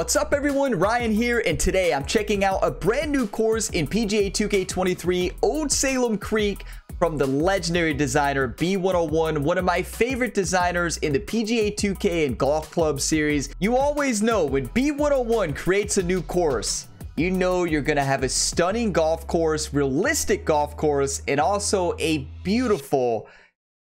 What's up everyone, Ryan here, and today I'm checking out a brand new course in PGA 2K23, Old Salem Creek, from the legendary designer B101, one of my favorite designers in the PGA 2K and Golf Club series. You always know when B101 creates a new course, you know you're gonna have a stunning golf course, realistic golf course, and also a beautiful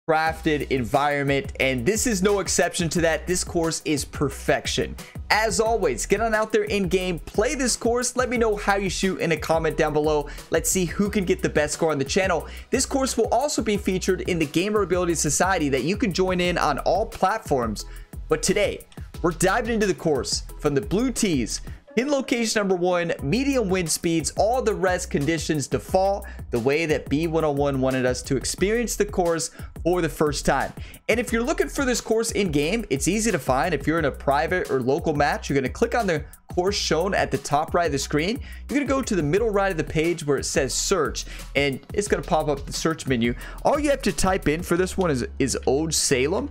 crafted environment and this is no exception to that. This course is perfection. As always get on out there in game play this course. Let me know how you shoot in a comment down below. Let's see who can get the best score on the channel. This course will also be featured in the gamer ability society that you can join in on all platforms. But today we're diving into the course from the blue tees Pin location number one, medium wind speeds, all the rest conditions default the way that B101 wanted us to experience the course for the first time. And if you're looking for this course in game, it's easy to find. If you're in a private or local match, you're going to click on the course shown at the top right of the screen. You're to go to the middle right of the page where it says search and it's going to pop up the search menu. All you have to type in for this one is, is Old Salem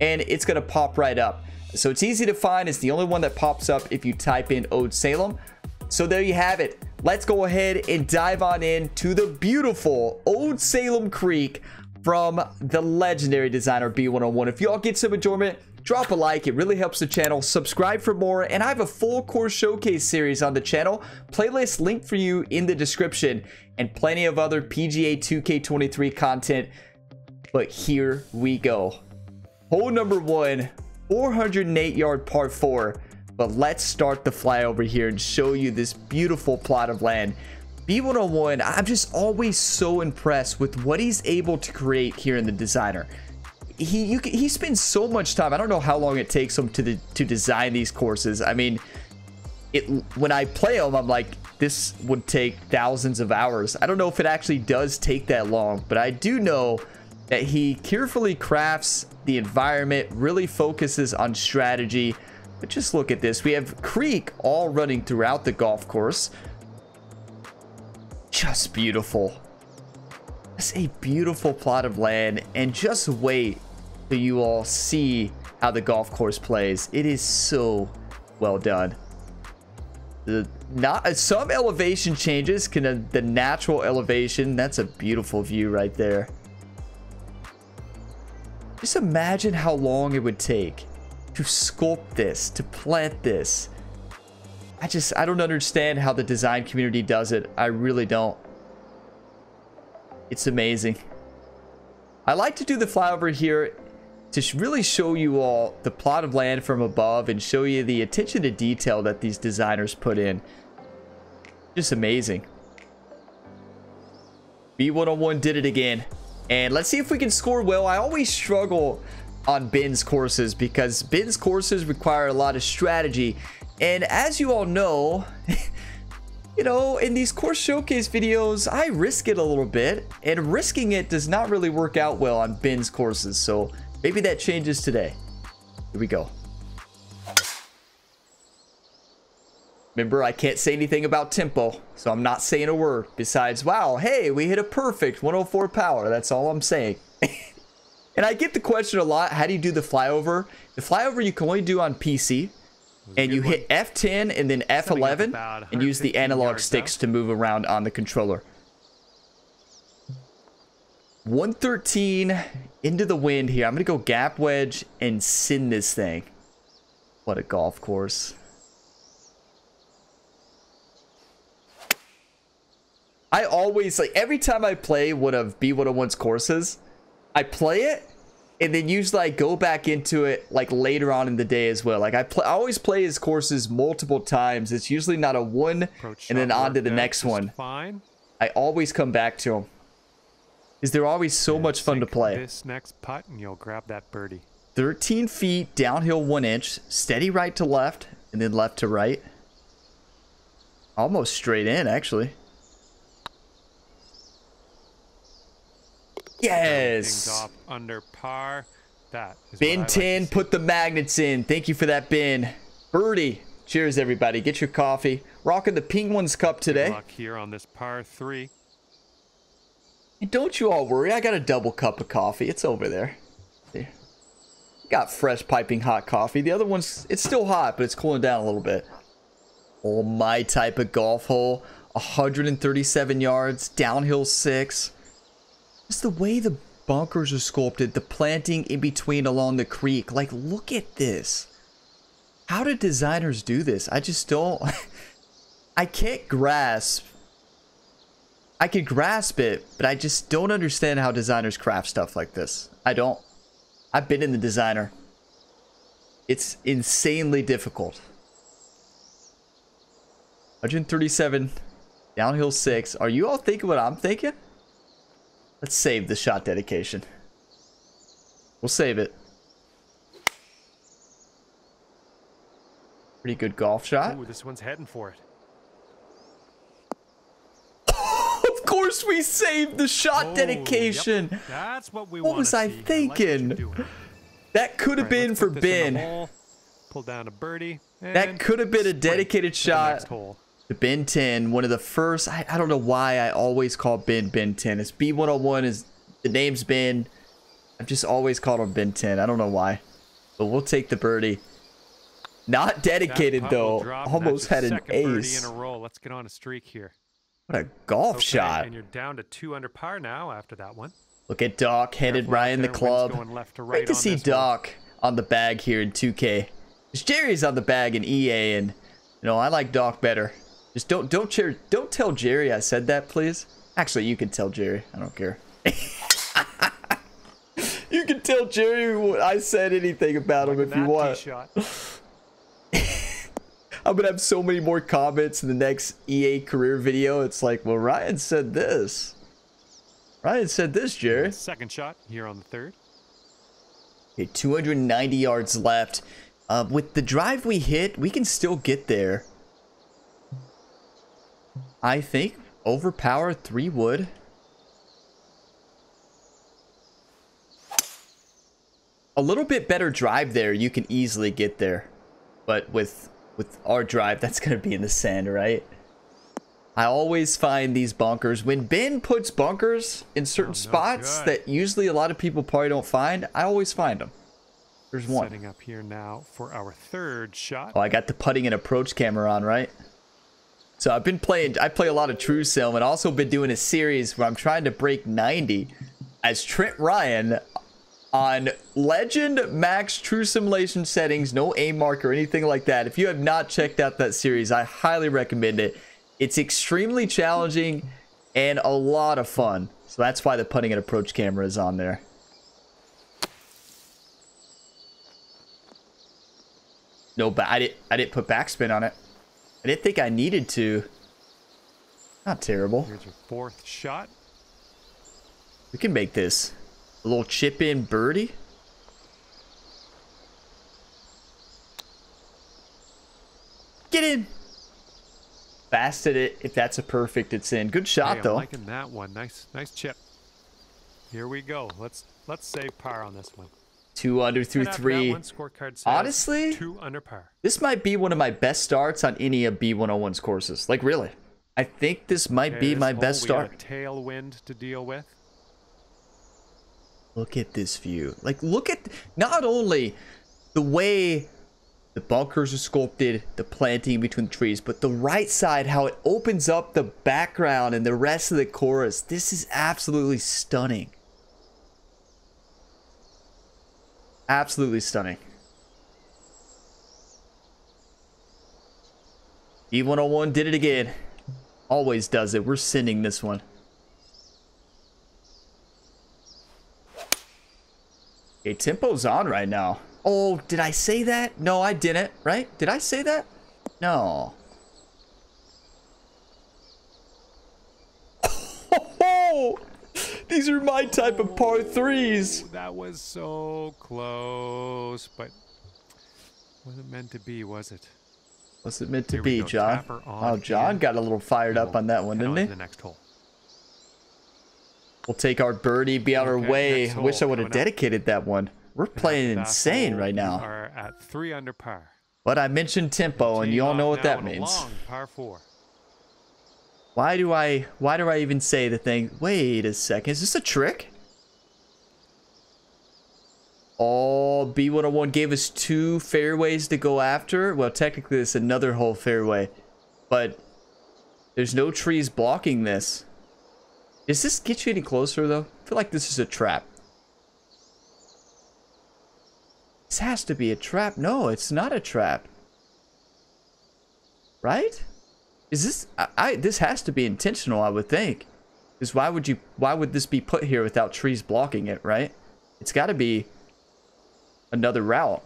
and it's going to pop right up. So it's easy to find. It's the only one that pops up if you type in Old Salem. So there you have it. Let's go ahead and dive on in to the beautiful Old Salem Creek from the legendary designer B101. If y'all get some enjoyment, drop a like. It really helps the channel. Subscribe for more. And I have a full course showcase series on the channel. Playlist link for you in the description. And plenty of other PGA 2K23 content. But here we go. Hole number one 408 yard par 4 but let's start the flyover here and show you this beautiful plot of land. B101 i'm just always so impressed with what he's able to create here in the designer. He you, he spends so much time i don't know how long it takes him to the, to design these courses. I mean it when i play them i'm like this would take thousands of hours. I don't know if it actually does take that long but i do know that he carefully crafts the environment, really focuses on strategy. But just look at this. We have Creek all running throughout the golf course. Just beautiful. It's a beautiful plot of land. And just wait till you all see how the golf course plays. It is so well done. The not uh, some elevation changes can uh, the natural elevation that's a beautiful view right there just imagine how long it would take to sculpt this, to plant this. I just, I don't understand how the design community does it. I really don't. It's amazing. I like to do the flyover here to really show you all the plot of land from above and show you the attention to detail that these designers put in. Just amazing. B101 did it again. And let's see if we can score well. I always struggle on Ben's courses because Ben's courses require a lot of strategy. And as you all know, you know, in these course showcase videos, I risk it a little bit. And risking it does not really work out well on Ben's courses. So maybe that changes today. Here we go. Remember, I can't say anything about tempo, so I'm not saying a word besides, wow, hey, we hit a perfect 104 power. That's all I'm saying. and I get the question a lot, how do you do the flyover? The flyover you can only do on PC, and you hit F10 and then F11, and use the analog sticks to move around on the controller. 113 into the wind here. I'm going to go gap wedge and send this thing. What a golf course. I always like every time I play one of B101's courses, I play it and then usually I go back into it like later on in the day as well. Like I, play, I always play his courses multiple times. It's usually not a one Approach and then on to the next one. Fine. I always come back to him. Is they're always so much fun to play. This next putt and you'll grab that birdie. 13 feet downhill one inch, steady right to left and then left to right. Almost straight in actually. Yes. Off under par. That is Ben 10, like put the magnets in. Thank you for that, bin. Birdie. Cheers, everybody. Get your coffee. Rocking the Penguins Cup today. Good luck here on this par three. And don't you all worry. I got a double cup of coffee. It's over there. See? Got fresh piping hot coffee. The other one's, it's still hot, but it's cooling down a little bit. Oh, my type of golf hole. 137 yards, downhill six. Just the way the bunkers are sculpted, the planting in between along the creek. Like, look at this. How did designers do this? I just don't... I can't grasp... I can grasp it, but I just don't understand how designers craft stuff like this. I don't. I've been in the designer. It's insanely difficult. 137, downhill 6. Are you all thinking what I'm thinking? Let's save the shot dedication. We'll save it. Pretty good golf shot. Ooh, this one's heading for it. of course we saved the shot Oh, yep. dedication. That's what we What was I see. like what thinking? you're doing. That could have Alright, been for put this in the Ben. hole, Pull down a birdie. That could have been a dedicated to the next shot. Ben 10, one of the first. I, I don't know why I always call Ben Ben 10. It's B101 is the name's Ben. I've just always called him Ben 10. I don't know why. But we'll take the birdie. Not dedicated though. drop, Almost had an ace. in a row. Let's get on a streak here. What a golf Okay, shot. And you're down to two under par now after that one. Look at Doc headed Careful right in the club. left to Great to see this one. Doc on the bag here in 2K. Jerry's on the bag in EA, and you know I like Doc better. Just don't don't don't tell Jerry I said that, please. Actually, you can tell Jerry. I don't care. you can tell Jerry what I said anything about him Like if you want. I'm gonna have so many more comments in the next EA career video. It's like, well, Ryan said this. Ryan said this, Jerry. Second shot here on the third. Okay, 290 yards left. Uh, with the drive we hit, we can still get there. I think overpower three wood. A little bit better drive there, you can easily get there. But with with our drive, that's gonna be in the sand, right? I always find these bunkers when Ben puts bunkers in certain oh, no spots good. that usually a lot of people probably don't find. I always find them. There's one. Setting up here now for our third shot. Oh, I got the putting and approach camera on, right? So I've been playing, I play a lot of True Sim and also been doing a series where I'm trying to break 90 as Trent Ryan on Legend Max True Simulation settings, no aim mark or anything like that. If you have not checked out that series, I highly recommend it. It's extremely challenging and a lot of fun. So that's why the putting and approach camera is on there. No, but I didn't. I didn't put backspin on it. I didn't think I needed to. Not terrible. Here's your fourth shot. We can make this a little chip in birdie. Get in. Fasted it. If that's a perfect, it's in. Good shot hey, though. I'm liking that one. Nice, nice chip. Here we go. Let's let's save par on this one. Two under through And after that three. one, scorecard says Honestly? two under par. This might be one of my best starts on any of B101's courses. Like really. I think this might be my best start. tailwind to deal with. Look at this view. Like, look at not only the way the bunkers are sculpted, the planting between the trees, but the right side, how it opens up the background and the rest of the chorus. This is absolutely stunning. Absolutely stunning. B101 did it again. Always does it. We're sending this one. Okay, tempo's on right now. Oh, did I say that? No, I didn't, right? Did I say that? No. Oh, these are my type of par threes. Oh, that was so close, but wasn't meant to be, was it? What's it meant to Here be, John? Oh, John got a little fired up on that one, didn't on he? the next hole. We'll take our birdie, be on our Okay, way. I wish I would have coming up. dedicated that one. We're playing that insane hole, right we now. Are at three under par. But I mentioned tempo, and you all know what that means. Long par four. Why do I why do I even say the thing? Wait a second. Is this a trick? Oh, B101 gave us two fairways to go after. Well, technically it's another whole fairway. but there's no trees blocking this. Does this get you any closer, though? I feel like this is a trap. This has to be a trap. No, it's not a trap. Right? Is this... I, I This has to be intentional, I would think. Because why would you... Why would this be put here without trees blocking it, right? It's got to be another route.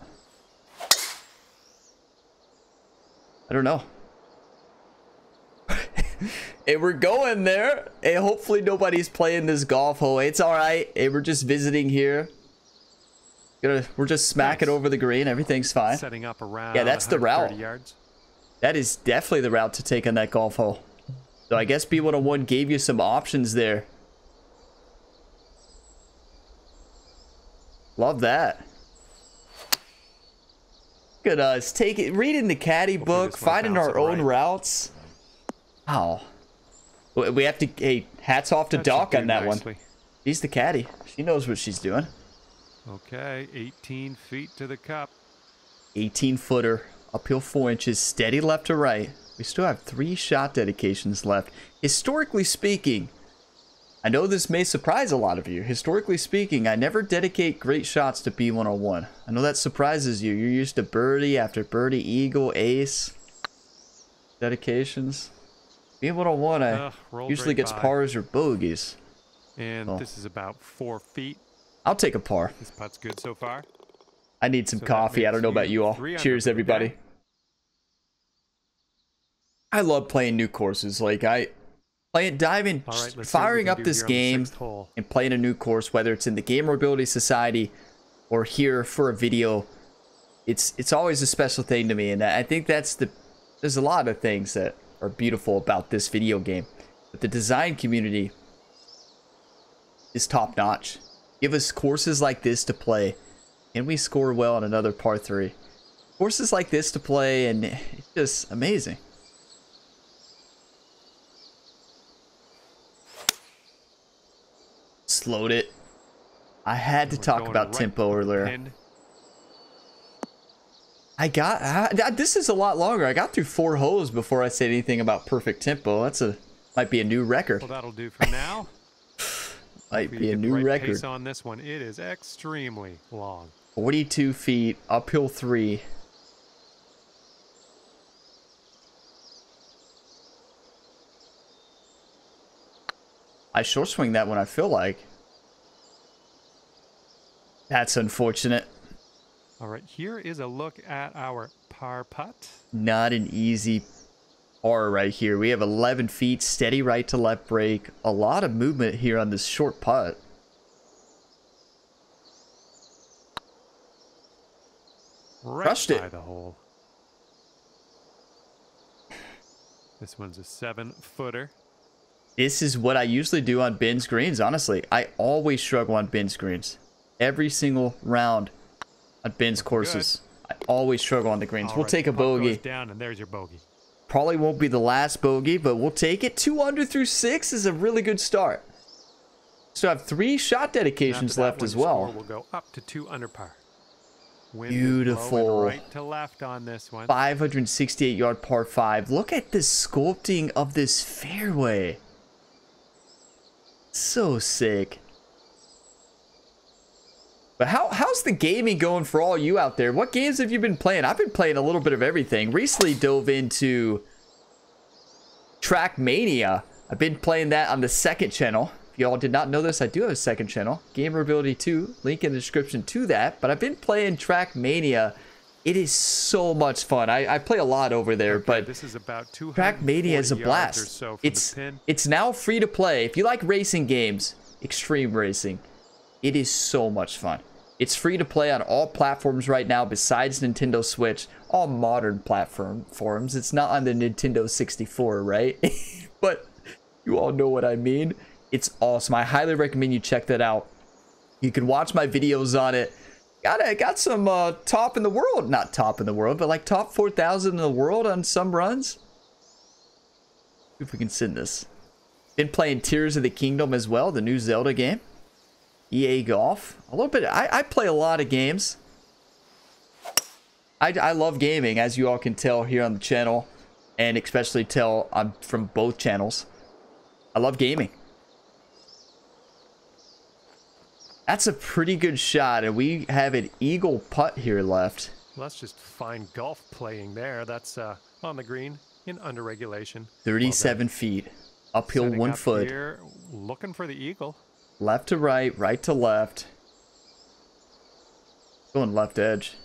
I don't know. hey, we're going there. Hey, hopefully nobody's playing this golf hole. It's all right. Hey, we're just visiting here. Gonna, we're just smacking nice. over the green. Everything's fine. Setting up around. Yeah, that's the route. Yards. That is definitely the route to take on that golf hole. So I guess B101 gave you some options there. Love that. Look at us uh, taking, reading the caddy book, finding our own right. routes. Wow. We have to, hey, hats off to that Doc on that nicely. one. She's the caddy. She knows what she's doing. Okay, 18 feet to the cup. 18 footer, uphill 4 inches, steady left to right. We still have three shot dedications left. Historically speaking, I know this may surprise a lot of you. Historically speaking, I never dedicate great shots to B101. I know that surprises you. You're used to birdie after birdie, eagle, ace dedications. B101 I uh, usually gets by. pars or bogeys. And this is about four feet. I'll take a par. This putt's good so far. I need some so coffee. I don't know about you all. Cheers, everybody. I love playing new courses. Like I playing diving right, firing up this game and playing a new course, whether it's in the Gamer Ability Society or here for a video. It's it's always a special thing to me, and I think that's the there's a lot of things that are beautiful about this video game. But the design community is top notch. Give us courses like this to play. And we score well on another par 3? Courses like this to play and it's just amazing. Slowed it. I had to We're talk about right tempo earlier. I got I, this is a lot longer. I got through four holes before I said anything about perfect tempo. That's a might be a new record. Well, that'll do for now. Might be a new right record. On this one. It is extremely long. 42 feet, uphill three. I short swing that when I feel like. That's unfortunate. All right, here is a look at our par putt. Not an easy par right here. We have 11 feet, steady right to left break. A lot of movement here on this short putt. Right Crushed it. the hole. This one's a seven footer. This is what I usually do on Ben's greens, honestly. I always struggle on Ben's greens. Every single round on Ben's courses. Good. I always struggle on the greens. All we'll right, take a bogey. down and there's your bogey. Probably won't be the last bogey, but we'll take it. Two under through six is a really good start. So I have three shot dedications left as well. We'll go up to two under par. Beautiful. Right to left on this one. 568 yard par five. Look at the sculpting of this fairway. So sick. But how how's the gaming going for all you out there? What games have you been playing? I've been playing a little bit of everything. Recently dove into Trackmania. I've been playing that on the second channel. If y'all did not know this, I do have a second channel. Gamer Ability 2. Link in the description to that. But I've been playing Trackmania. It is so much fun. I, I play a lot over there, okay, but this is about Trackmania is a blast. So it's it's now free to play. If you like racing games, extreme racing, it is so much fun. It's free to play on all platforms right now besides Nintendo Switch, all modern platform forms. It's not on the Nintendo 64, right? but you all know what I mean. It's awesome. I highly recommend you check that out. You can watch my videos on it. Got a, got some uh, top in the world, not top in the world, but like top 4,000 in the world on some runs. If we can send this. Been playing Tears of the Kingdom as well, the new Zelda game. EA Golf. A little bit. I, I play a lot of games. I, I love gaming, as you all can tell here on the channel. and especially tell I'm from both channels. I love gaming. That's a pretty good shot, and we have an eagle putt here left. Well, that's just fine golf playing there. That's uh, on the green in under regulation. 37 well feet. Uphill Setting one up foot. Here, looking for the eagle. Left to right, right to left. Going left edge.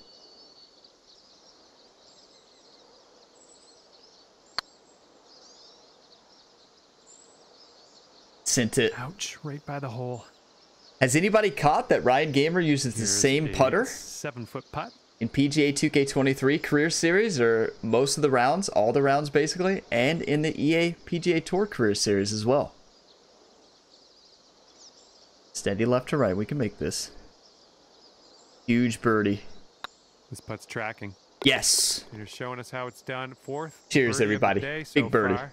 Sent it. Ouch, right by the hole. Has anybody caught that Ryan Gamer uses the same putter Seven foot putt. in PGA 2K23 Career Series, or most of the rounds, all the rounds basically, and in the EA PGA Tour Career Series as well? Steady left to right. We can make this. Huge birdie. This putt's tracking. Yes. You're showing us how it's done. Fourth. Cheers, birdie of the everybody. day Big birdie. far.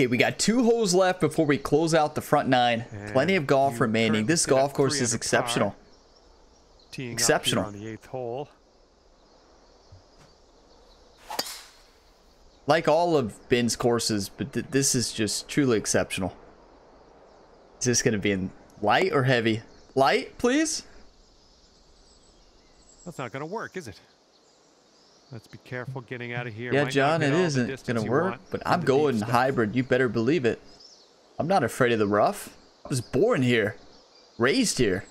Okay, we got two holes left before we close out the front nine. And Plenty of golf remaining. This golf course is exceptional. Exceptional. On the eighth hole. Like all of Ben's courses, but th this is just truly exceptional. Is this going to be in light or heavy? Light, please? That's not going to work, is it? Let's be careful getting out of here. Yeah, Might John, it isn't going to work, but I'm going hybrid. You better believe it. I'm not afraid of the rough. I was born here, raised here.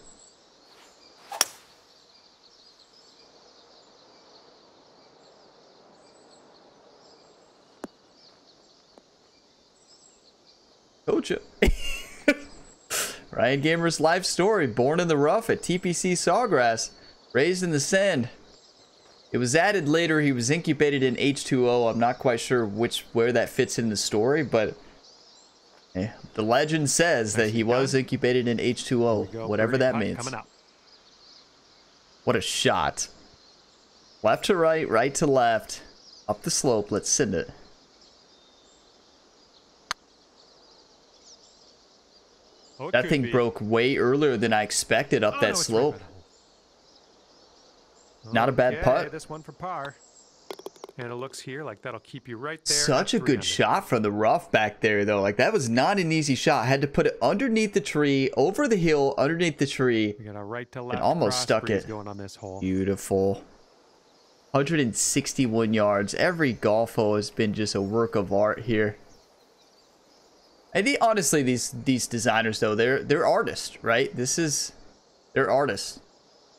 Coach it. Ryan Gamer's life story. Born in the rough at TPC Sawgrass. Raised in the sand. It was added later. He was incubated in H2O. I'm not quite sure which where that fits in the story, but eh, the legend says that he was incubated in H2O, whatever that means. What a shot. Left to right, right to left. Up the slope. Let's send it. Oh, it That thing be. broke way earlier than I expected up Oh, that no, slope. By the hole. Not a bad Okay, putt. This one for par. And it looks here like that'll keep you right there. Such a good shot from the rough back there, though. Like, that was not an easy shot. I had to put it underneath the tree, over the hill, underneath the tree. We got a right to left. and almost stuck it. going on this hole. Beautiful. 161 yards. Every golf hole has been just a work of art here. And the, honestly, these these designers though, they're they're artists, right? This is they're artists.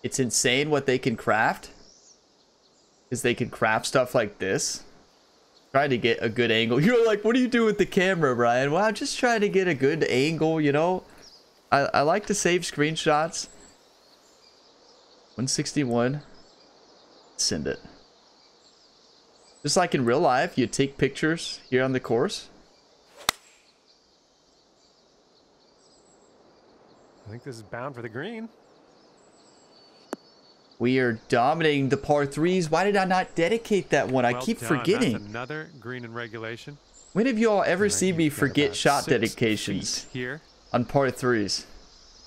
It's insane what they can craft. Is they can craft stuff like this. Try to get a good angle. You're like, what do you do with the camera, Brian? Well, I'm just trying to get a good angle, you know? I, I like to save screenshots. 161 send it. Just like in real life, you take pictures here on the course. I think this is bound for the green. We are dominating the par threes. Why did I not dedicate that one? I keep done. forgetting. That's another green in regulation. When have you all ever Right, seen me forget shot dedications Here. on par threes?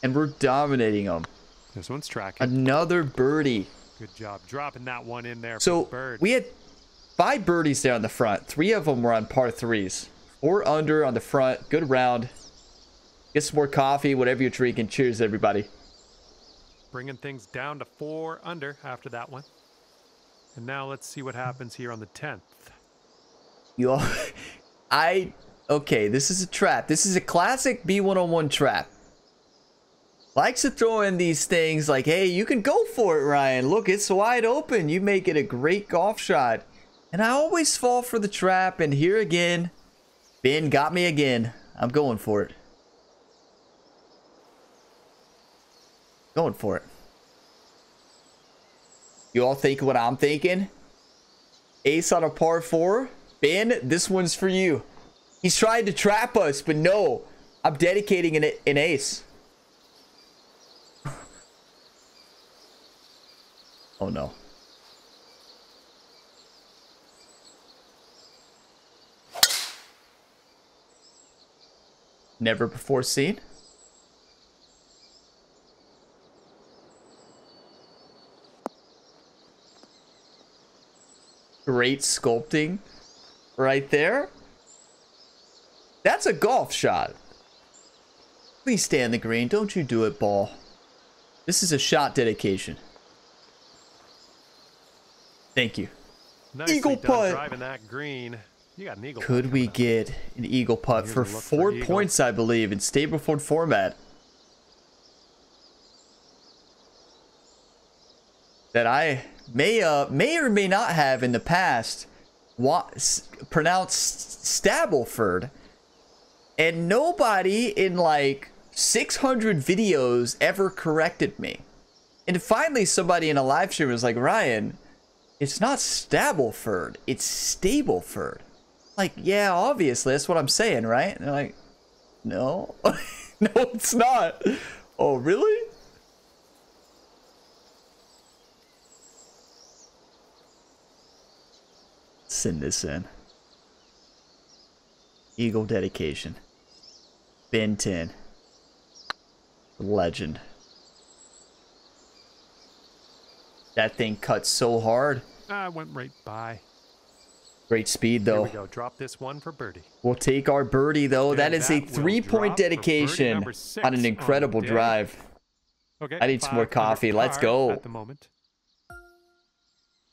And we're dominating them. This one's tracking. Another birdie. Good job dropping that one in there. So bird. we had five birdies there on the front. Three of them were on par threes. Four under on the front. Good round. Get some more coffee, whatever you're drinking. Cheers, everybody. Bringing things down to four under after that one. And now let's see what happens here on the 10th. You all, I, okay, this is a trap. This is a classic B101 trap. Likes to throw in these things like, hey, you can go for it, Ryan. Look, it's wide open. You make it a great golf shot. And I always fall for the trap. And here again, Ben got me again. I'm going for it. Going for it. You all think what I'm thinking? Ace on a par four. Ben, this one's for you. He's trying to trap us, but no. I'm dedicating an, an ace. Oh no. Never before seen. Great sculpting right there. That's a golf shot. Please stay on the green. Don't you do it, ball. This is a shot dedication. Thank you. Nicely eagle putt. Driving that green. You got an eagle Could we get an eagle putt for four for points, I believe, in Stableford format? That I may uh may or may not have in the past pronounced Stableford, and nobody in like 600 videos ever corrected me. And finally, somebody in a live stream was like, Ryan, it's not Stableford, it's Stableford. Like, yeah, obviously, that's what I'm saying, right? And they're like, no, no, it's not. Oh, really? Send this in. Eagle dedication. Ben 10. Legend. That thing cuts so hard. I went right by. Great speed though. Here we go. Drop this one for birdie. We'll take our birdie though. And that is a three-point dedication on an incredible drive. Okay. I need some more coffee. Let's go. At the moment.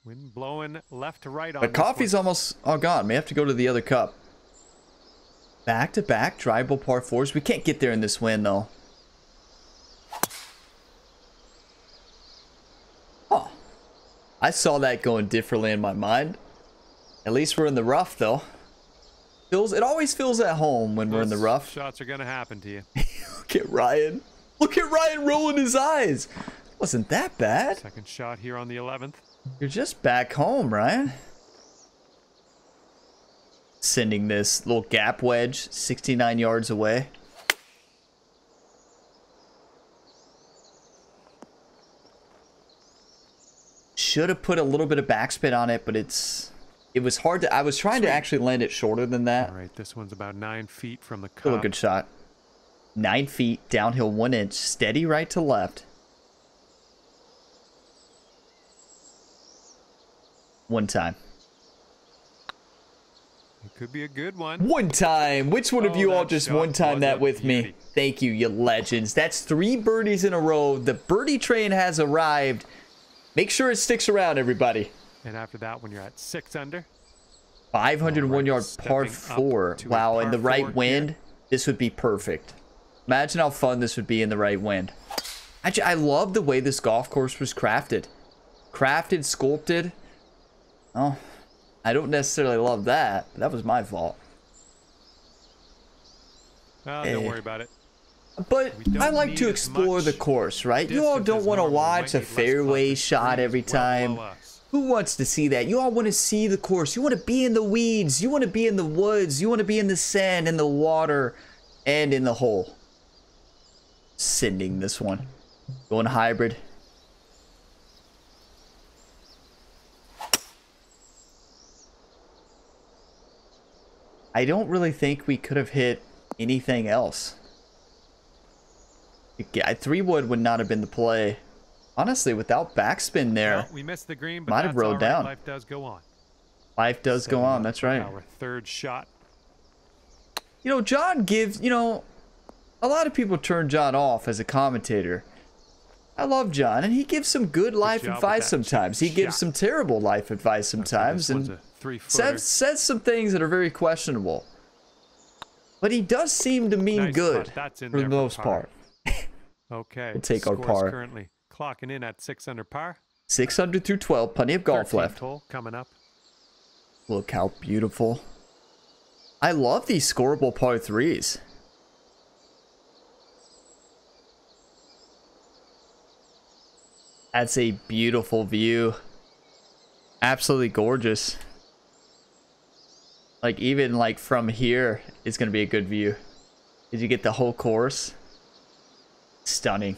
Wind blowing left to right on The coffee's almost oh all gone. May have to go to the other cup. Back to back drivable par fours. We can't get there in this wind though. Oh, I saw that going differently in my mind. At least we're in the rough, though. Feels it always feels at home when Those we're in the rough. Shots are gonna happen to you. Look at Ryan. Look at Ryan rolling his eyes. Wasn't that bad? Second shot here on the 11th. You're just back home, Ryan. Sending this little gap wedge 69 yards away. should have put a little bit of backspin on it, but it's it was hard to. I was trying Sweet. to actually land it shorter than that. All right, this one's about nine feet from the cup. Still a good shot. Nine feet downhill, one inch, steady right to left. One time. It could be a good one. One time. Which one oh, of you all just one time that with beauty. me? Thank you, you legends. That's three birdies in a row. The birdie train has arrived. Make sure it sticks around, everybody. And after that, when you're at six under, 501 right, yard par four. Wow, in the right wind, here. this would be perfect. Imagine how fun this would be in the right wind. Actually, I love the way this golf course was crafted. Crafted, sculpted. Oh, I don't necessarily love that. that was my fault. Oh, don't eh. worry about it. But I like to explore the course, right? You all don't want to watch a fairway shot every time. Who wants to see that? You all want to see the course. You want to be in the weeds. You want to be in the woods. You want to be in the sand, in the water, and in the hole. Sending this one. Going hybrid. I don't really think we could have hit anything else. Yeah, three wood would not have been the play. Honestly, without backspin there, well, we missed the green, might have rode down. Life does go on. Life does go on. That's right. Our third shot. You know, John gives. You know, a lot of people turn John off as a commentator. I love John, and he gives some good life good advice sometimes. He gives some terrible life advice sometimes, and says says some things that are very questionable. But he does seem to mean nice good for the most part. Okay. We'll take our par. Currently clocking in at six under par. 600 through 12. Plenty of golf left. Hole coming up. Look how beautiful. I love these scoreable par threes. That's a beautiful view. Absolutely gorgeous. Like even like from here, it's going to be a good view. Did you get the whole course? Stunning.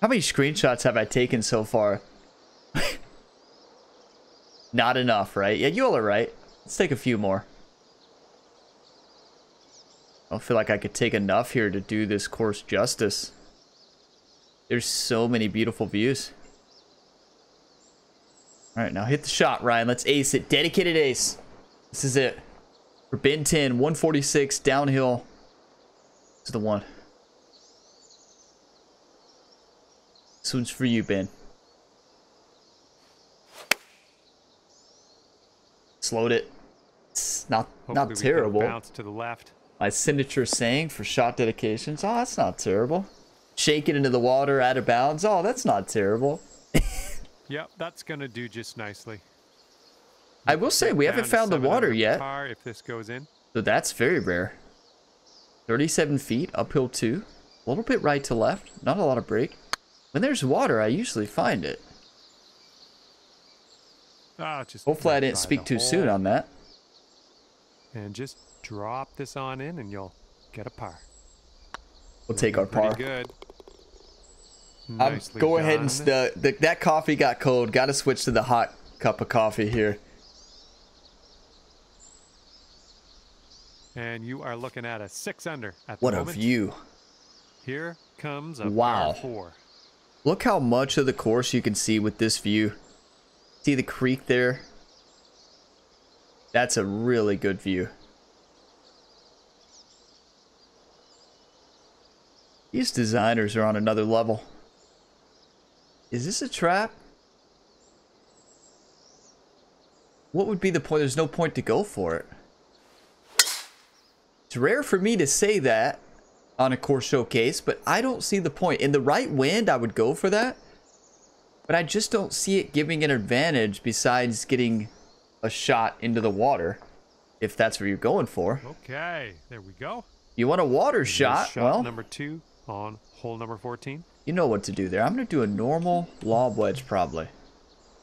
How many screenshots have I taken so far? Not enough, right? Yeah, you all are right. Let's take a few more. I don't feel like I could take enough here to do this course justice. There's so many beautiful views. All right, now hit the shot, Ryan. Let's ace it. Dedicated ace. This is it. For Ben 10, 146 downhill. Is the one. This one's for you, Ben. Slowed it. It's not Hopefully not we get a terrible. Bounce to the left. My signature saying for shot dedications. Oh, that's not terrible. Shake it into the water out of bounds. Oh, that's not terrible. Yep, that's gonna do just nicely. I will say we haven't found the water yet. If this goes in. So that's very rare. 37 feet, uphill two. A little bit right to left. Not a lot of break. When there's water, I usually find it. Ah, just Hopefully I didn't speak too soon on that. And just drop this on in, and you'll get a par. We'll take our par. Pretty good. Um, Nicely go ahead and done. the, that coffee got cold. Got to switch to the hot cup of coffee here. And you are looking at a six under at What a moment. view! Here comes a Wow. four. Look how much of the course you can see with this view. See the creek there? That's a really good view. These designers are on another level. Is this a trap? What would be the point? There's no point to go for it. It's rare for me to say that on a course showcase, but I don't see the point. In the right wind, I would go for that. But I just don't see it giving an advantage besides getting a shot into the water, if that's what you're going for. Okay, there we go. You want a water shot? shot well, number two on hole number 14. You know what to do there. I'm going to do a normal lob wedge probably.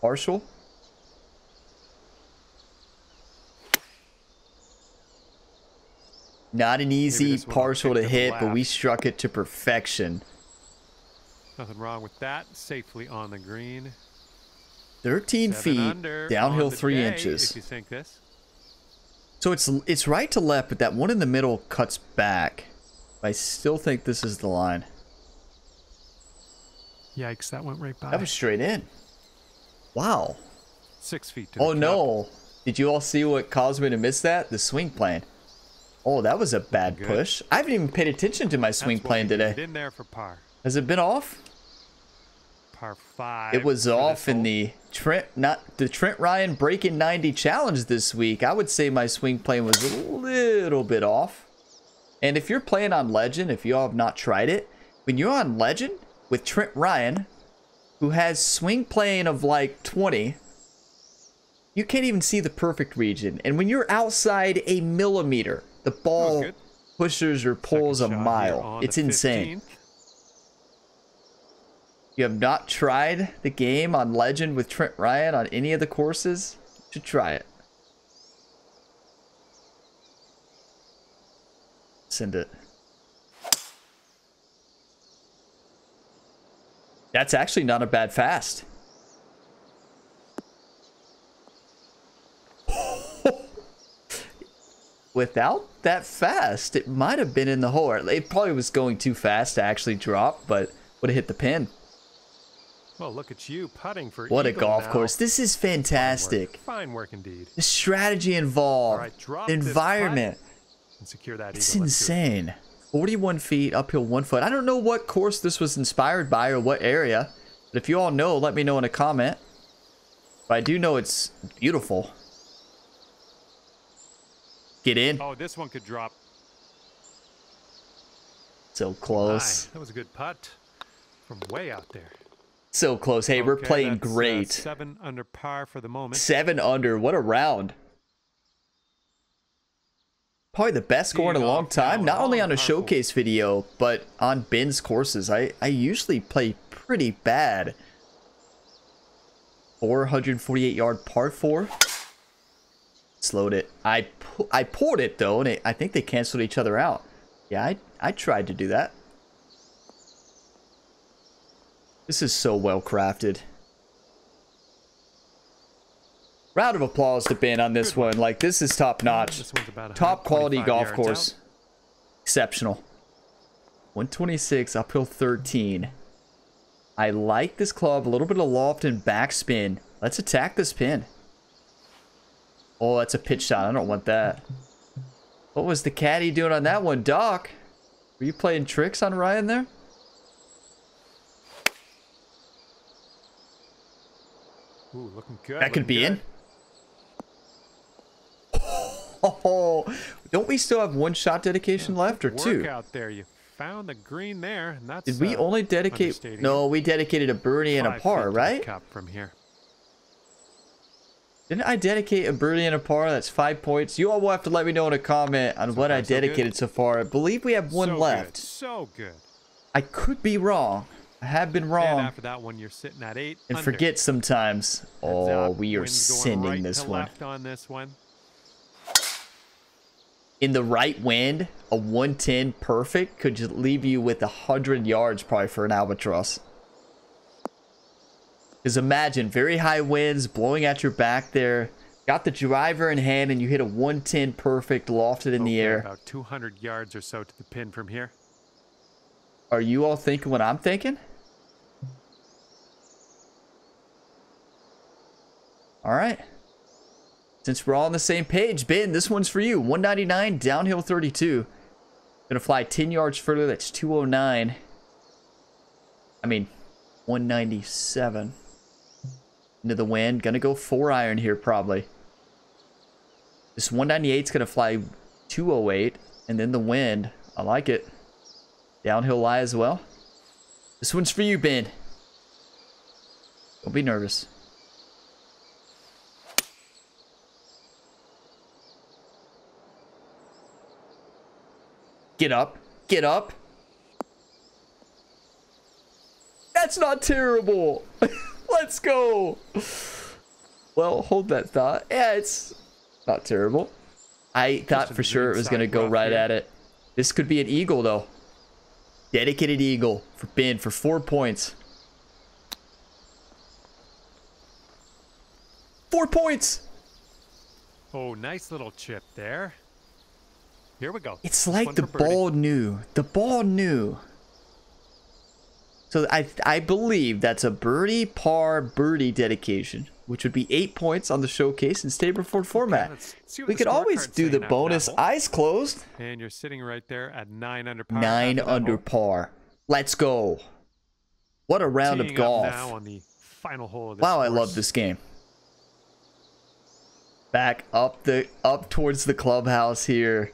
Partial. Not an easy partial to hit, but we struck it to perfection. Nothing wrong with that. Safely on the green. 13 Seven feet, downhill 3 day, inches. If you think this. So it's it's right to left, but that one in the middle cuts back. I still think this is the line. Yikes, that went right by. That was straight in. Wow. Six feet to Oh no. Did you all see what caused me to miss that? The swing plane. Oh, that was a bad Good. push. I haven't even paid attention to my swing what plane today. In there for par. Has it been off? Par five. It was off in the Trent not the Trent Ryan breaking 90 challenge this week. I would say my swing plane was a little bit off. And if you're playing on Legend, if you all have not tried it, when you're on Legend with Trent Ryan, who has swing plane of like 20, you can't even see the perfect region. And when you're outside a millimeter, the ball pushes or pulls Second a mile. It's insane. 15th. you have not tried the game on Legend with Trent Ryan on any of the courses, you should try it. Send it. That's actually not a bad fast. Without that fast, it might have been in the hole. It probably was going too fast to actually drop, but would have hit the pin. Well, look at you putting for What a golf now. course. This is Fine work. fantastic. Fine work indeed. The strategy involved, right, environment. And secure that It's insane. 41 feet, uphill one foot. I don't know what course this was inspired by or what area, but if you all know, let me know in a comment. But I do know it's beautiful. Get in. Oh, this one could drop. So My, close. that was a good putt from way out there. So close. Hey, we're playing uh, great. seven under par for the moment. Seven under. What a round. Probably the best score in a long time. Not only on a showcase video, but on Ben's courses. I, I usually play pretty bad. 448 yard par four. Slowed it. I I poured it though, and it, I think they canceled each other out. Yeah, I I tried to do that. This is so well crafted. Round of applause to Ben on this one. Like this is top notch. This one's about Top quality golf course. out. Exceptional. 126 uphill 13. I like this club. A little bit of loft and backspin. Let's attack this pin. Oh, that's a pitch shot. I don't want that. What was the caddy doing on that one? Doc, were you playing tricks on Ryan there? Ooh, looking good. That could looking be good. in. Oh, don't we still have one shot dedication left or two? out there. You found the green there, and that's. Did we uh, only dedicate? No, we dedicated a birdie and a par, right? Cup from here. Didn't I dedicate a birdie and a par? That's five points. You all will have to let me know in a comment on what I far, so good. dedicated so far. I believe we have one so left. Good, so good. I could be wrong. I have been And wrong after that one, you're sitting at eight. and under. forget sometimes. Oh, up, we are wind's sending right this one. On this one. In the right wind, a 110 perfect could just leave you with 100 yards probably for an albatross. Because imagine very high winds blowing at your back there. Got the driver in hand and you hit a 110 perfect lofted in the air. About 200 yards or so to the pin from here. Are you all thinking what I'm thinking? All right. Since we're all on the same page, Ben, this one's for you. 199, downhill 32. Gonna fly 10 yards further. That's 209. I mean, 197. Into the wind. Gonna go four iron here, probably. This 198's gonna fly 208. And then the wind. I like it. Downhill lie as well. This one's for you, Ben. Don't be nervous. Get up. Get up. That's not terrible. Let's go. Well, hold that thought. Yeah, it's not terrible. I thought for sure it was going to go right here. at it. This could be an eagle, though. Dedicated eagle for Ben for four points. Four points. Oh, nice little chip there. Here we go. It's like the ball knew. The ball knew. So I I believe that's a birdie par birdie dedication, which would be eight points on the showcase in Stableford format. what we could always do the saying after that bonus eyes closed. And you're sitting right there at nine under par. Nine under par. Let's go. What a round of Teeing up golf. now on the final hole of this Wow, I love this game. Back up the up towards the clubhouse here.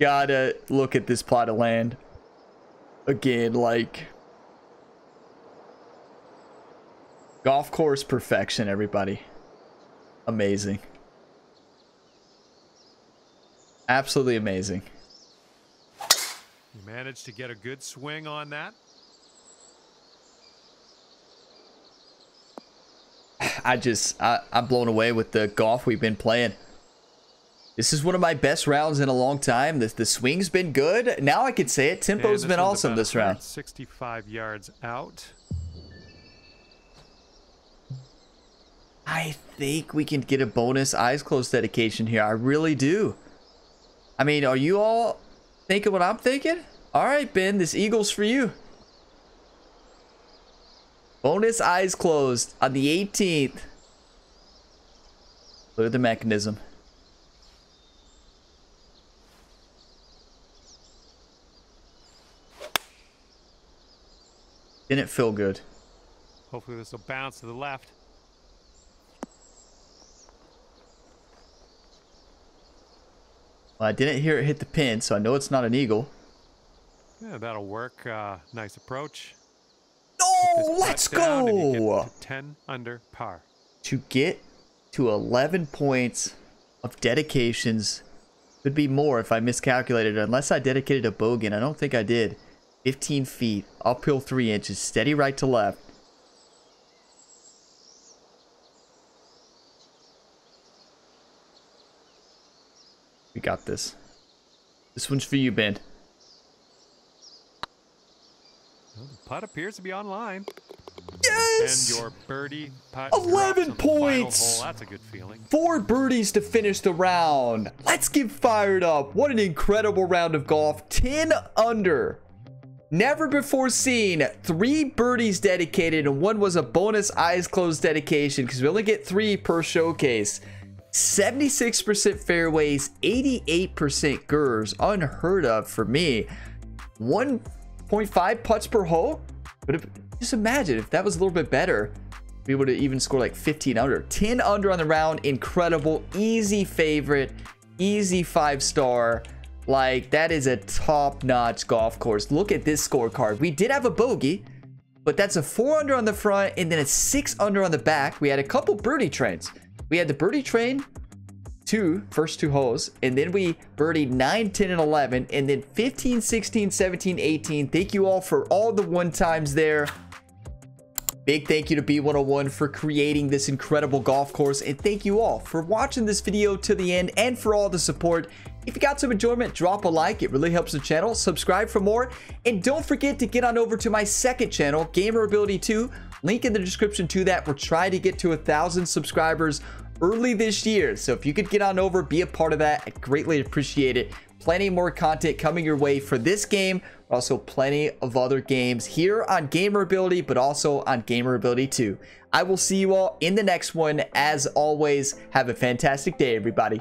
Gotta look at this plot of land. Again, like golf course perfection, everybody. Amazing. Absolutely amazing. You managed to get a good swing on that. I just I, I'm blown away with the golf we've been playing. This is one of my best rounds in a long time. The, the swing's been good. Now I can say it. Tempo's been awesome this round. 65 yards out. I think we can get a bonus eyes closed dedication here. I really do. I mean, are you all thinking what I'm thinking? All right, Ben, this eagle's for you. Bonus eyes closed on the 18th. Look at the mechanism. Didn't feel good. Hopefully this will bounce to the left. Well, I didn't hear it hit the pin, so I know it's not an eagle. Yeah, that'll work. Uh, nice approach. Oh, let's putt down and you get go! to 10 under par. To get to 11 points of dedications, could be more if I miscalculated, unless I dedicated a bogan. I don't think I did. 15 feet, uphill 3 inches, steady right to left. We got this. This one's for you, Ben. Well, the putt appears to be online. Yes! And your birdie putt. 11 drops the final points! That's a good feeling. Four birdies to finish the round. Let's get fired up. What an incredible round of golf. 10 under. Never before seen three birdies dedicated and one was a bonus eyes closed dedication because we only get three per showcase. 76% fairways, 88% GIRs, unheard of for me. 1.5 putts per hole. But if, just imagine if that was a little bit better, we would have even scored like 15 under. 10 under on the round, incredible, easy favorite, easy five star. Like, that is a top-notch golf course. Look at this scorecard. We did have a bogey, but that's a 4 under on the front and then a 6 under on the back. We had a couple birdie trains. We had the birdie train, two, first two holes, and then we birdied 9, 10, and 11, and then 15, 16, 17, 18. Thank you all for all the one times there. Big thank you to B101 for creating this incredible golf course and thank you all for watching this video to the end and for all the support. If you got some enjoyment, drop a like. It really helps the channel. Subscribe for more. And don't forget to get on over to my second channel, Gamer Ability 2. Link in the description to that. We're trying to get to a thousand subscribers early this year. So if you could get on over, be a part of that, I greatly appreciate it. Plenty more content coming your way for this game. Also plenty of other games here on Gamer Ability, but also on Gamer Ability 2. I will see you all in the next one. As always, have a fantastic day, everybody.